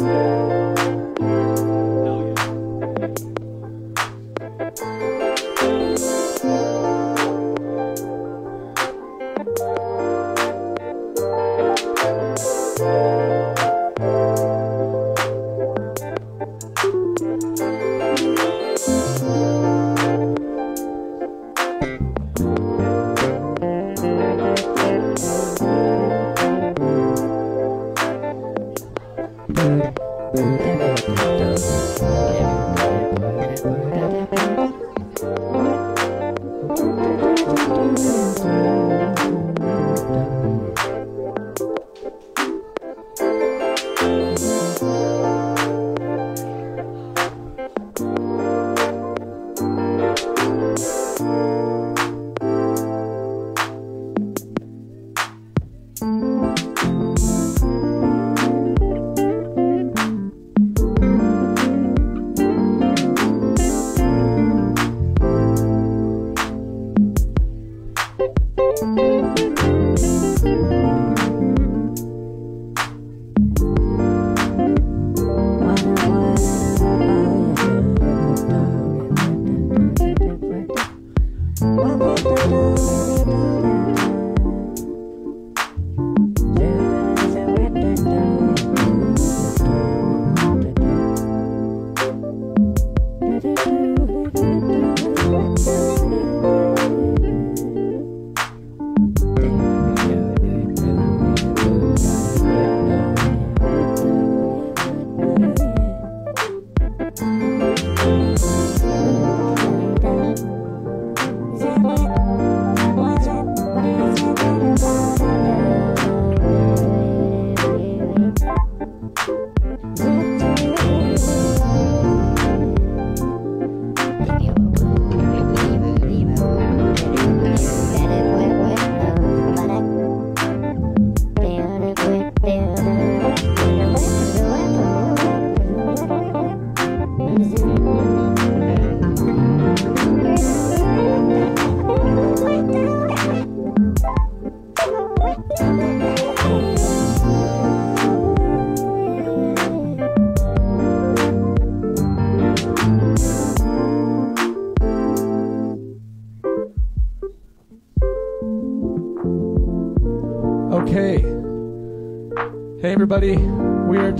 Okay.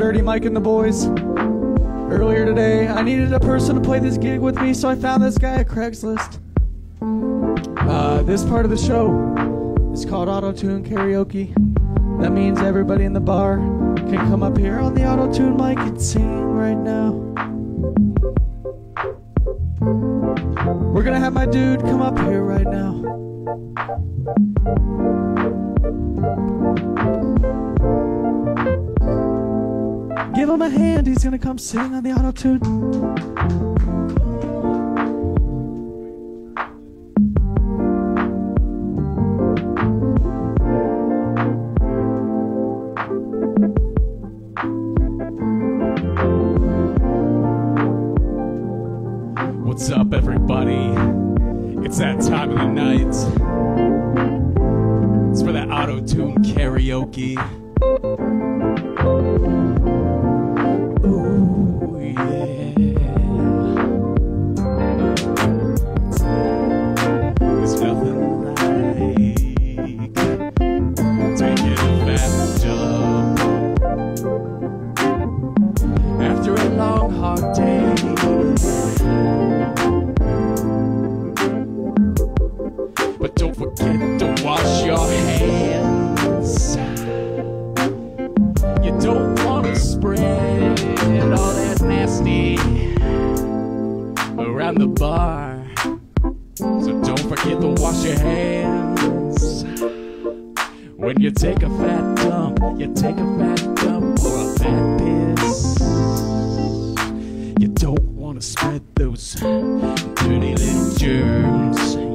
Dirty Mike and the Boys. Earlier today, I needed a person to play this gig with me, so I found this guy at Craigslist. Uh, this part of the show is called Auto Tune Karaoke. That means everybody in the bar can come up here on the Auto Tune mic and sing right now. We're gonna have my dude come up here right gonna come sing on the auto tune. When you take a fat dump, you take a fat dump or a fat piss. You don't want to spread those dirty little germs.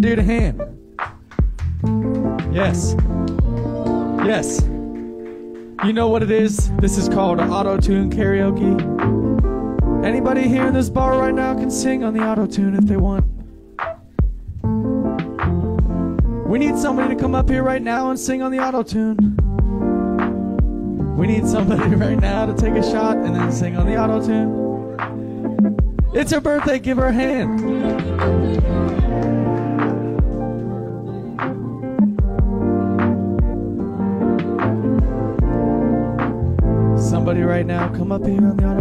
do to him? Yes. Yes. You know what it is? This is called auto-tune karaoke. Anybody here in this bar right now can sing on the auto-tune if they want. We need somebody to come up here right now and sing on the auto-tune. We need somebody right now to take a shot and then sing on the auto-tune. It's her birthday, give her a hand.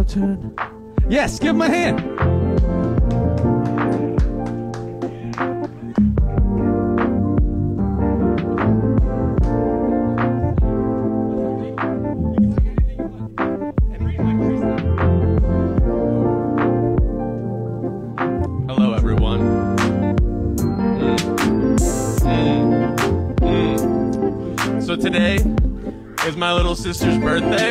Yes, give my hand. Hello, everyone. So today is my little sister's birthday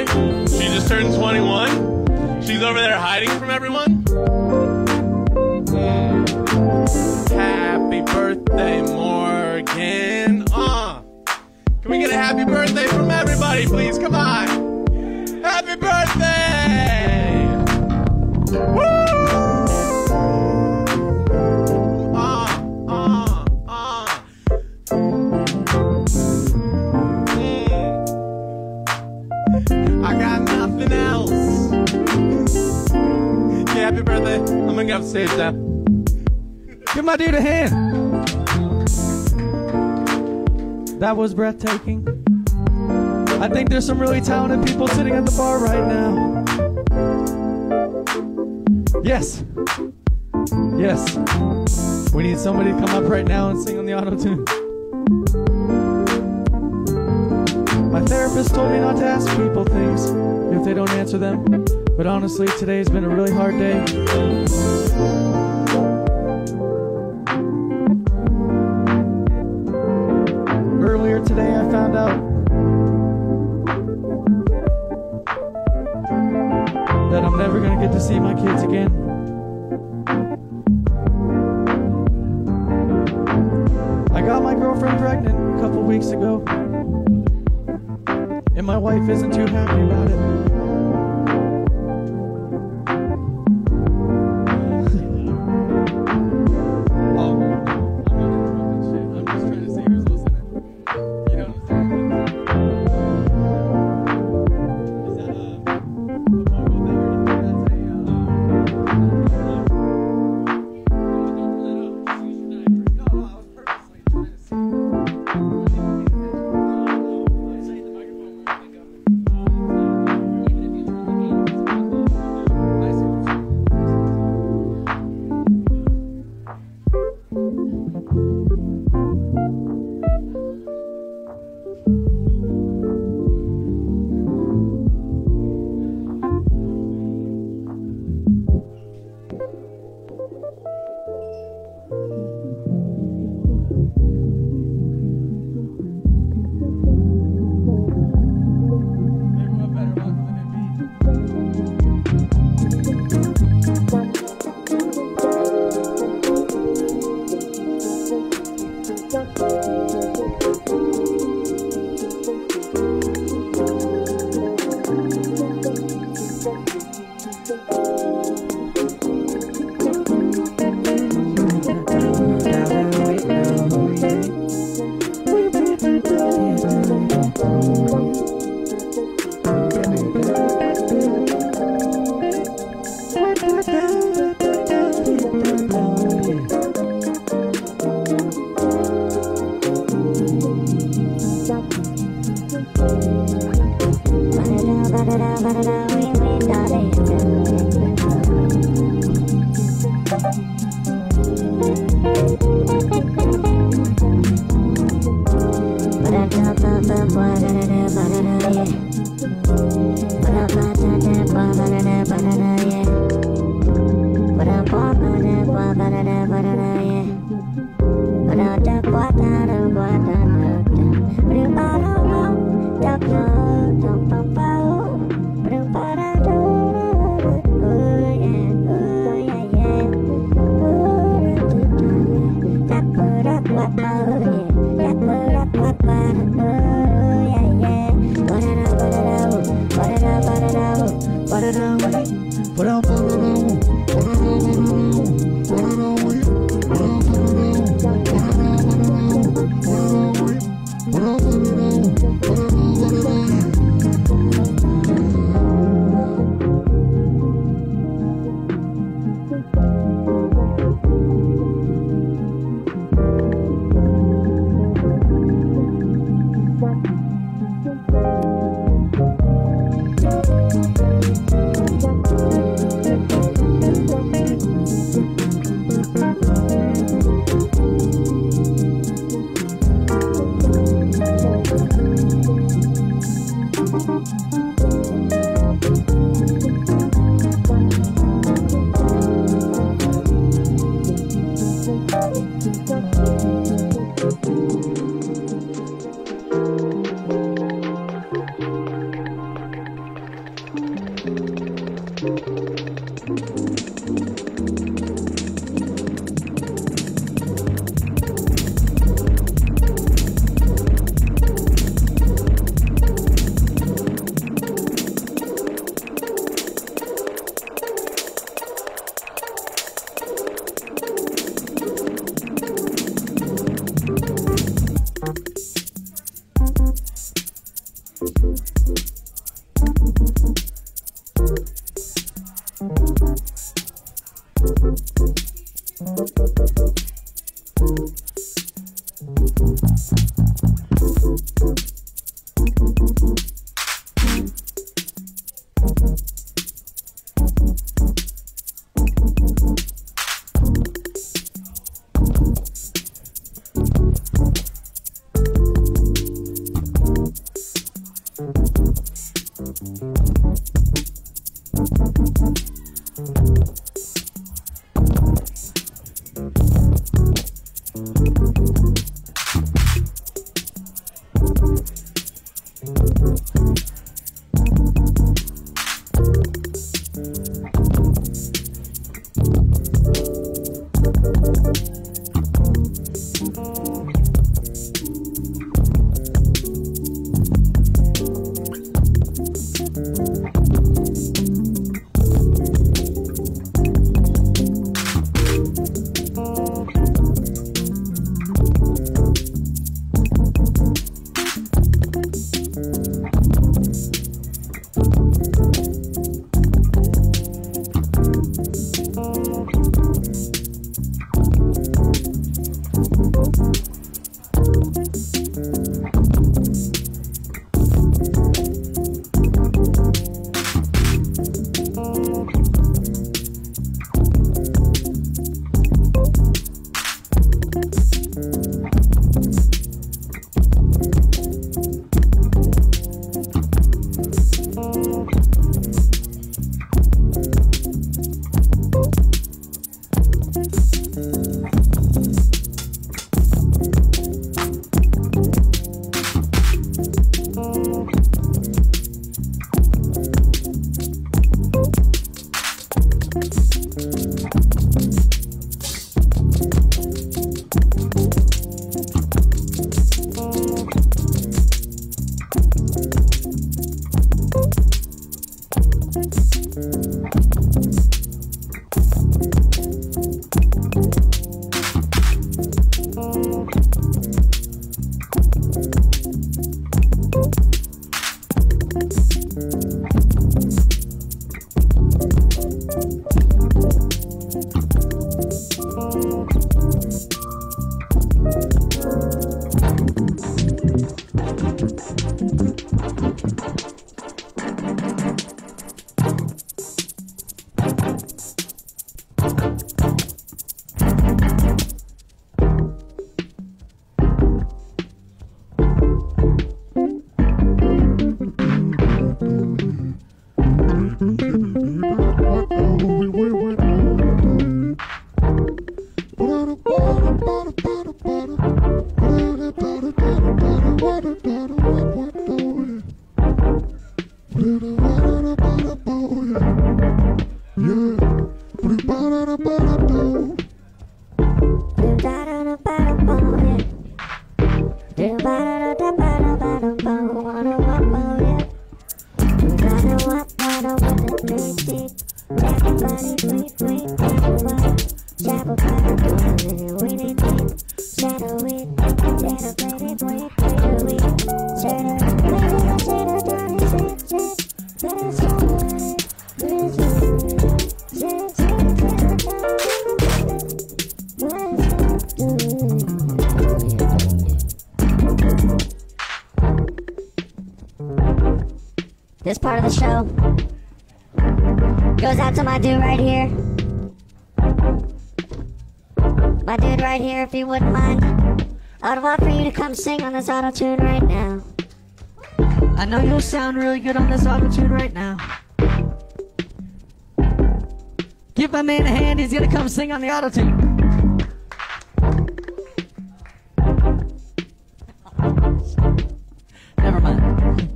hiding from everyone. was breathtaking. I think there's some really talented people sitting at the bar right now. Yes. Yes. We need somebody to come up right now and sing on the auto tune. My therapist told me not to ask people things if they don't answer them. But honestly, today's been a really hard day. Bye. Sing on this auto tune right now. I know you'll sound really good on this auto tune right now. Give my man a hand, he's gonna come sing on the auto tune. Never mind.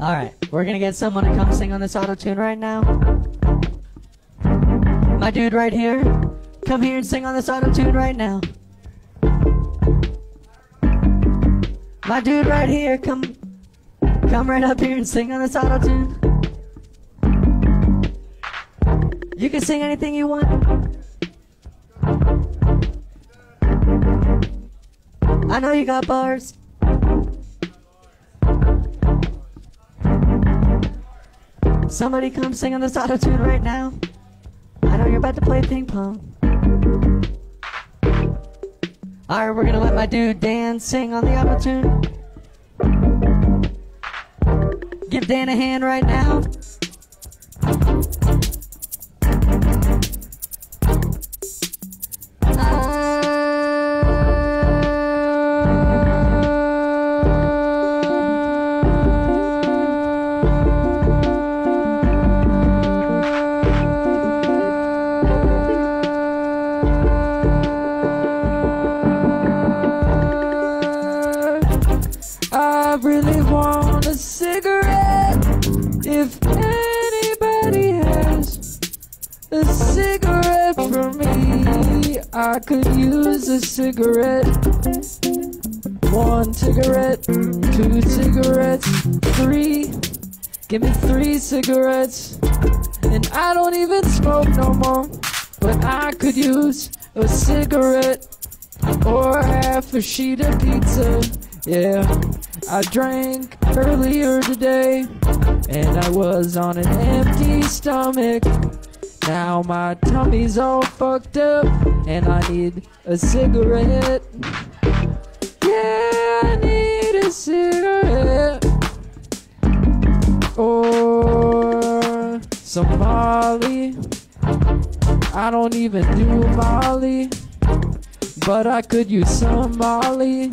Alright, we're gonna get someone to come sing on this auto tune right now. My dude right here, come here and sing on this auto tune right now. My dude right here, come come right up here and sing on this auto tune. You can sing anything you want. I know you got bars. Somebody come sing on this auto tune right now. I know you're about to play ping pong. Alright, we're gonna let my dude Dan sing on the auto tune. Give Dan a hand right now. A cigarette. One cigarette, two cigarettes, three. Give me three cigarettes. And I don't even smoke no more. But I could use a cigarette or half a sheet of pizza. Yeah, I drank earlier today and I was on an empty stomach. Now my tummy's all fucked up and I need a cigarette. Yeah, I need a cigarette. Or some Molly. I don't even do Molly. But I could use some Molly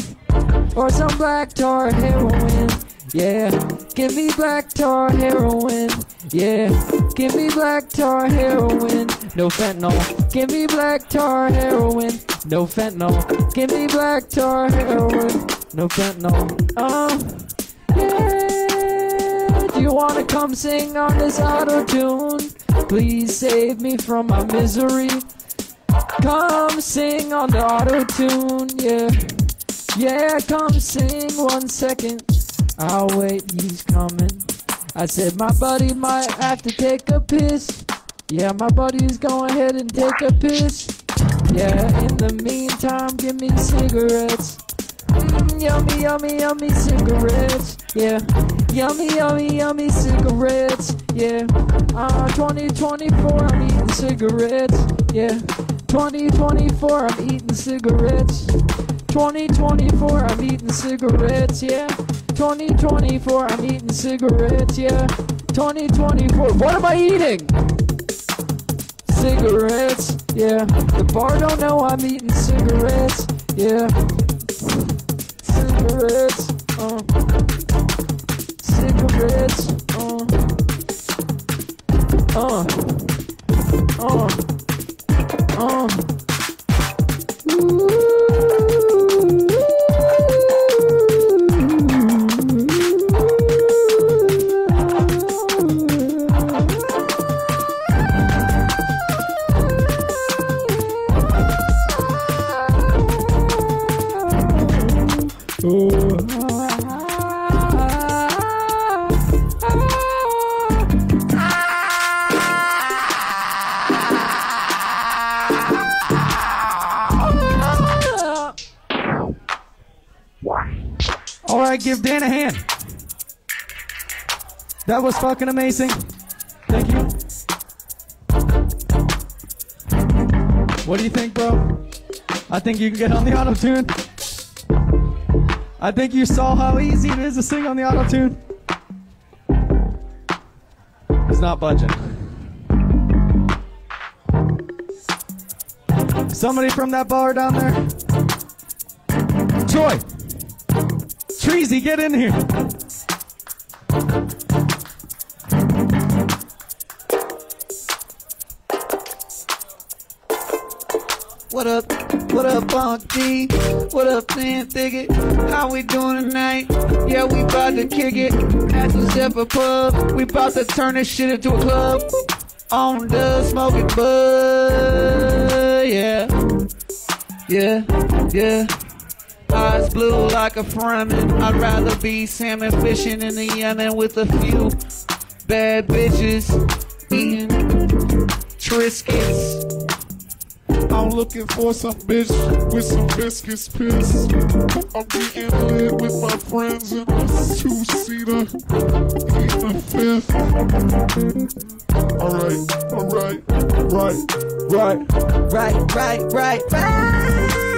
or some black tar heroin. Yeah, give me black tar heroin. Yeah, give me black tar heroin. No fentanyl. Give me black tar heroin. No fentanyl. Give me black tar heroin. No fentanyl. Oh, yeah. Do you wanna come sing on this auto tune? Please save me from my misery. Come sing on the auto tune, yeah. Yeah, come sing one second. I'll wait, he's coming. I said my buddy might have to take a piss. Yeah, my buddy's going ahead and take a piss. Yeah, in the meantime, give me cigarettes. Mm, yummy, yummy, yummy cigarettes. Yeah, yummy, yummy, yummy cigarettes. Yeah, uh, 2024, I'm eating cigarettes. Yeah, 2024, I'm eating cigarettes. 2024, I'm eating cigarettes. Yeah, 2024, I'm eating cigarettes. Yeah, 2024, what am I eating? Cigarettes. Yeah, the bar don't know I'm eating cigarettes. Yeah, cigarettes. Uh, cigarettes. Uh, uh, That was fucking amazing. Thank you. What do you think, bro? I think you can get on the auto tune. I think you saw how easy it is to sing on the auto tune. It's not budging. Somebody from that bar down there? Troy! Treasy, get in here! Up, Unc D? What up, Thin Thicket? How we doing tonight? Yeah, we about to kick it at the Zephyr Pub. We about to turn this shit into a club. On the smoking bud, yeah. Yeah, yeah. Eyes blue like a Fremen. I'd rather be salmon fishing in the Yemen with a few bad bitches eating Triscuits. I'm looking for some bitch with some biscuits piss. I'm getting lit with my friends in a two-seater, eating a fifth. Alright, alright, right, right. Right, right, right, right.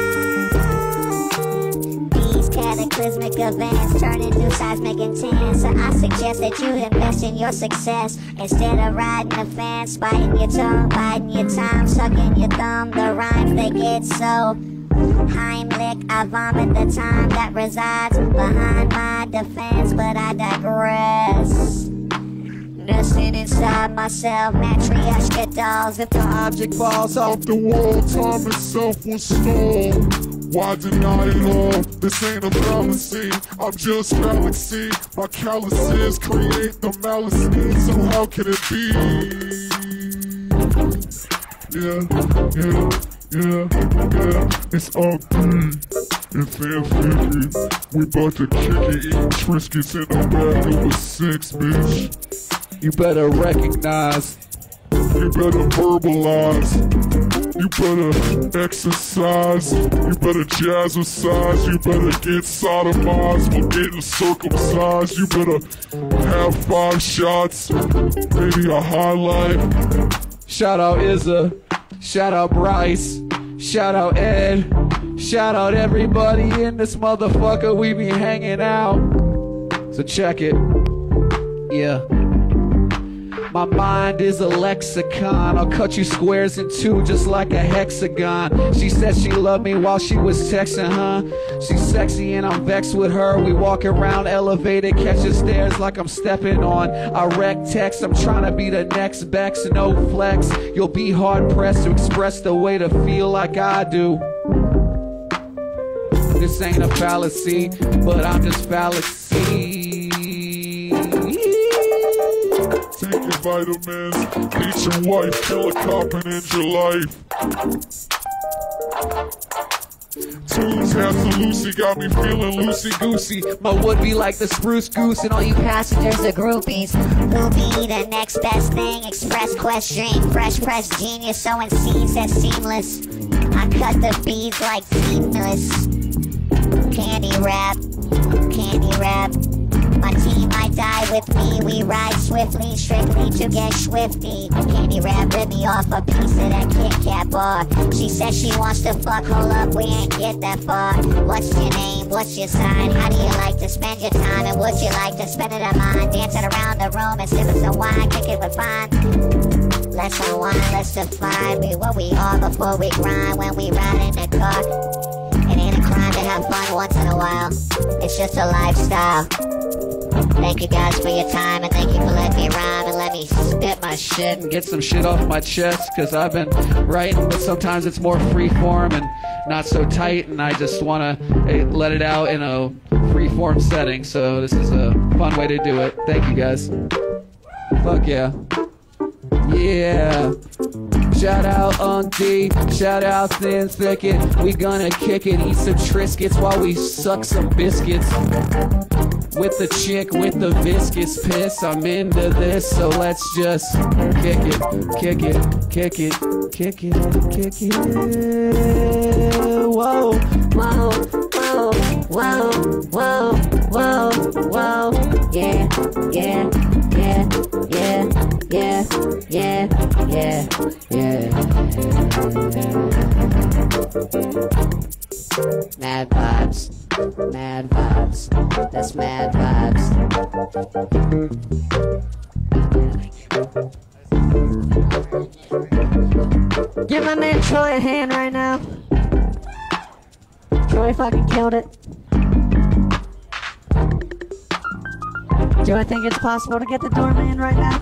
Cataclysmic events turn into seismic intense. So I suggest that you invest in your success instead of riding the fence, biting your tongue, biting your time, sucking your thumb. The rhymes they get so Heimlich. I vomit the time that resides behind my defense, but I digress. Nesting inside myself, matryoshka dolls. If the Object falls off. The wall, time itself was stalled. Why deny it all? This ain't a fallacy. I'm just galaxy. My calluses create the malice. So how can it be? Yeah, yeah, yeah, yeah. It's good. It's Fan 50. We bout to kick it, eating Triscuits in the back of a six, bitch. You better recognize. You better verbalize. You better exercise. You better jazzercise. You better get sodomized while getting circumcised. You better have five shots, maybe a highlight. Shout out Izza. Shout out Bryce. Shout out Ed. Shout out everybody in this motherfucker. We be hanging out. So check it. Yeah. My mind is a lexicon. I'll cut you squares in two just like a hexagon. She said she loved me while she was texting, huh? She's sexy and I'm vexed with her. We walk around elevated, catching stairs like I'm stepping on. I wreck text, I'm trying to be the next Bex, no flex. You'll be hard pressed to express the way to feel like I do. This ain't a fallacy, but I'm just fallacy. Take your vitamins, beat your wife, kill a cop and end your life. Tunes half to Lucy got me feeling loosey goosey. My would be like the spruce goose and all you passengers are groupies. Who'll be the next best thing? Express question, fresh press genius, sowing seeds that's seamless. I cut the beads like seamless. Candy wrap, candy wrap. My team might die with me. We ride swiftly, strictly to get swifty. Candy wrap rip me off a piece of that Kit Kat bar. She says she wants to fuck. Hold up, we ain't get that far. What's your name? What's your sign? How do you like to spend your time? And would you like to spend it on mine? Dancing around the room and sipping some wine, kick it with fun. Let's unwind, let's define be what we are before we grind when we ride in the car. It ain't a crime to have fun once in a while. It's just a lifestyle. Thank you guys for your time and thank you for letting me rhyme and let me spit my shit. and get some shit off my chest because I've been writing, but sometimes it's more free form and not so tight, and I just want to eh, let it out in a free form setting. So this is a fun way to do it. Thank you guys. Fuck yeah. Yeah. Shout out Unc D, shout out Thin Thicket. We gonna kick it, eat some Triscuits while we suck some biscuits. With the chick with the viscous piss, I'm into this, so let's just kick it, kick it, kick it, kick it, kick it. Whoa, Whoa, whoa, whoa, whoa, whoa, whoa. Yeah, yeah, yeah, yeah, yeah, yeah, yeah, yeah. Mad vibes, mad vibes, that's mad vibes. Give my man Troy a hand right now. Troy fucking killed it. Do I think it's possible to get the doorman right now?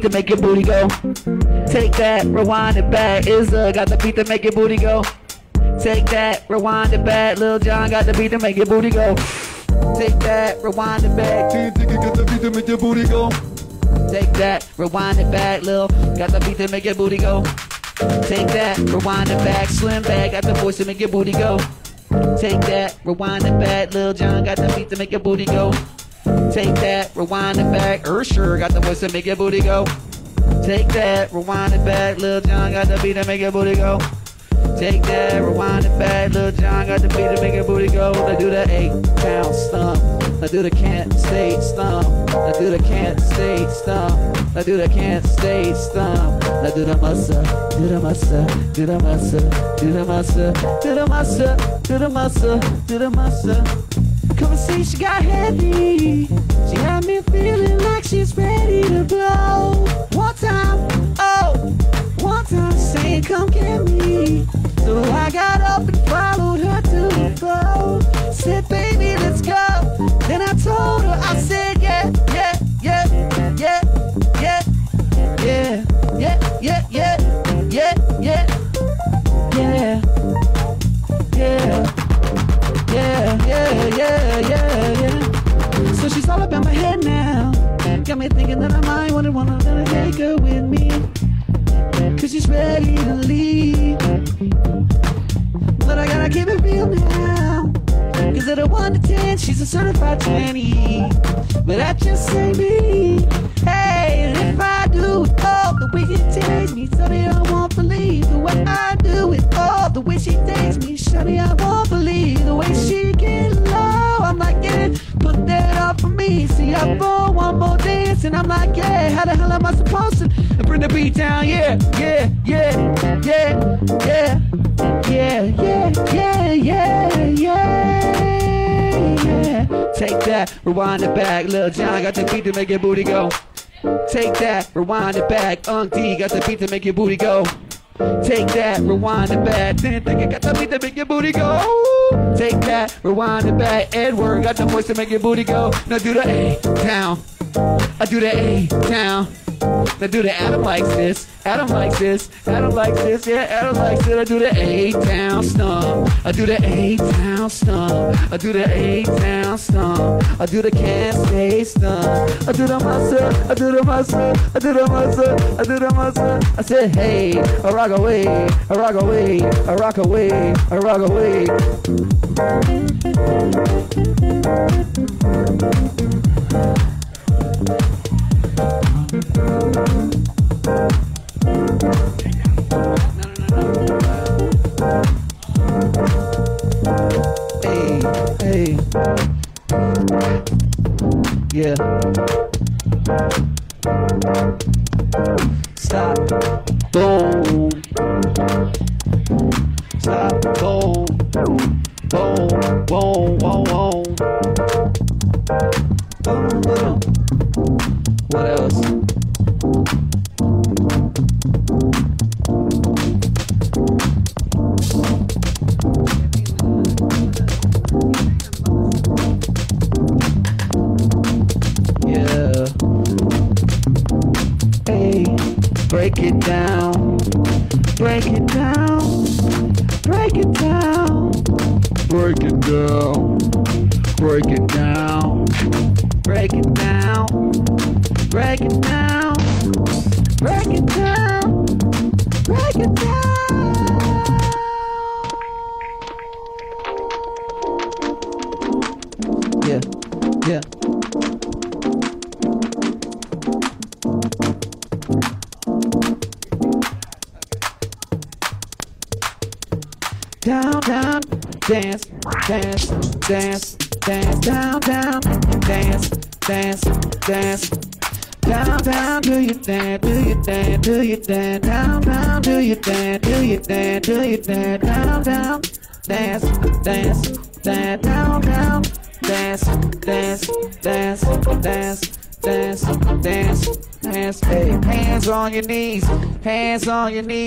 Beat to make your booty go. Take that, rewind it back. Izza got the beat to make your booty go. Take that, rewind it back. Lil Jon got the beat to make your booty go. Take that, rewind it back. Thicket got the beat to make your booty go. Take that, rewind it back. Lil got the beat to make your booty go. Take that, rewind it back. Slim bag got the voice to make your booty go. Take that, rewind it back. Lil Jon got the beat to make your booty go. Take that, rewind it back. Usher got the voice to make your booty go. Take that, rewind it back. Lil Jon got the beat to make your booty go. Take that, rewind it back. Lil Jon got the beat to make your booty go. Let's do the eight pound stump. Let's do the Kent State stump. Let's do the Kent State stump. Let's do the Kent State stump. Let's do the muscle, do the muscle, do the muscle, do the muscle, do the muscle, do the muscle, do the muscle. Conversation got heavy. She got me feeling like she's ready to blow. One time, oh, one time saying, Come get me. So I got up and followed her to the floor. Said, Baby, let's go. Then I told her, I said, Yeah, yeah, yeah, yeah, yeah, yeah, yeah, yeah, yeah, yeah, yeah, yeah, Yeah, yeah, yeah, yeah. So she's all up in my head now. Got me thinking that I might wanna wanna wanna take her with me. Cause she's ready to leave. But I gotta keep it real now. At a 1 to 10, she's a certified 20. But that just ain't me. And if I do it all the way she takes me, sorry, I won't believe the way I do it all the way she takes me. Shawty, I won't believe the way she get low. I'm like, yeah, put that up for me. See, I for one more dance, and I'm like, yeah, how the hell am I supposed to bring the beat down? Yeah, yeah, yeah, yeah, yeah, yeah, yeah, yeah, yeah, yeah. Take that, rewind it back, Lil Jon got the beat to make your booty go. Take that, rewind it back. Unc D got the beat to make your booty go. Take that, rewind it back. Didn't think I got the beat to make your booty go. Take that, rewind it back. Edward got the voice to make your booty go. Now do the A down. I do the A down. Now do the Adam likes this. Adam likes this. Adam likes this. Yeah, Adam likes it. I do the A down stomp. I do the A down stomp. I do the A down stomp. I do the Kent State stomp. I do the muscle. I do the muscle. I do the muscle. I do the muscle. I said, hey, I rock away. I rock away. I rock away. I rock away. No, no, no,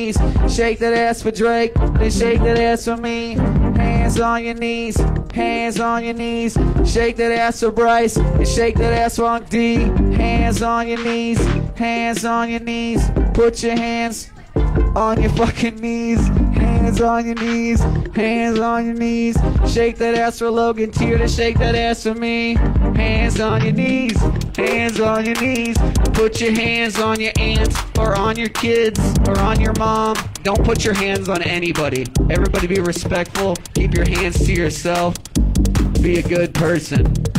knees, shake that ass for Drake, then shake that ass for me, hands on your knees, hands on your knees, shake that ass for Bryce, and shake that ass for D, hands on your knees, hands on your knees, put your hands on your fucking knees, hands on your knees, hands on your knees. Shake that ass for Logan Tier to shake that ass for me. Hands on your knees, hands on your knees. Put your hands on your aunt or on your kids or on your mom. Don't put your hands on anybody. Everybody be respectful. Keep your hands to yourself. Be a good person.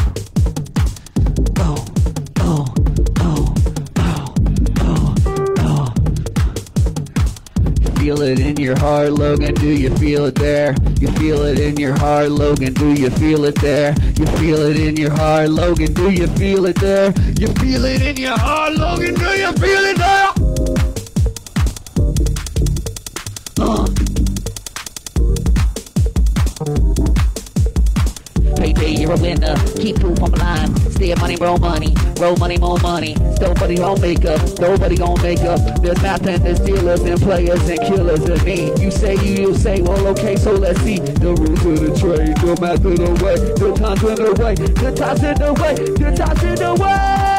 Feel it in your heart, Logan. Do you feel it there? You feel it in your heart, Logan. Do you feel it there? You feel it in your heart, Logan. Do you feel it there? You feel it in your heart, Logan. Do you feel it there? Uh. Payday, you're a winner. Keep proof on. Steal money, roll money. Roll money, more money. Nobody gon' make up. Nobody gon' make up. There's nothing. There's dealers and players and killers and me. You say you, you say, well, okay, so let's see. The rules of the trade, the method of the way. The times in the way. The times in the way. The times in the way.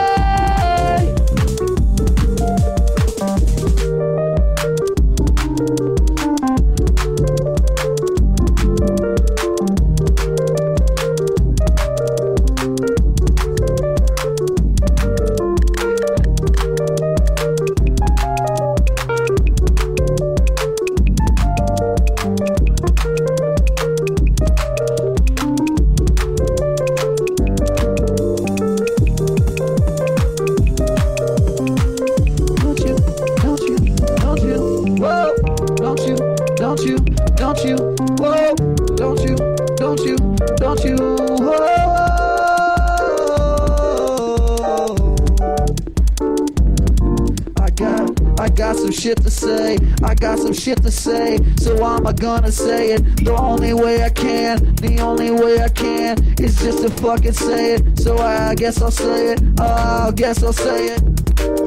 It the only way I can, the only way I can is just to fucking say it, so I guess I'll say it, I guess I'll say it.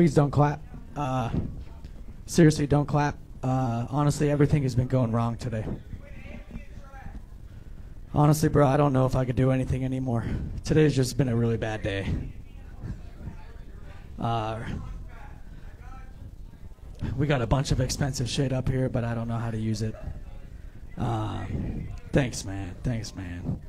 Please don't clap. Uh, seriously, don't clap. Uh, honestly, everything has been going wrong today. Honestly, bro, I don't know if I could do anything anymore. Today's just been a really bad day. Uh, we got a bunch of expensive shit up here, but I don't know how to use it. Uh, thanks, man. Thanks, man.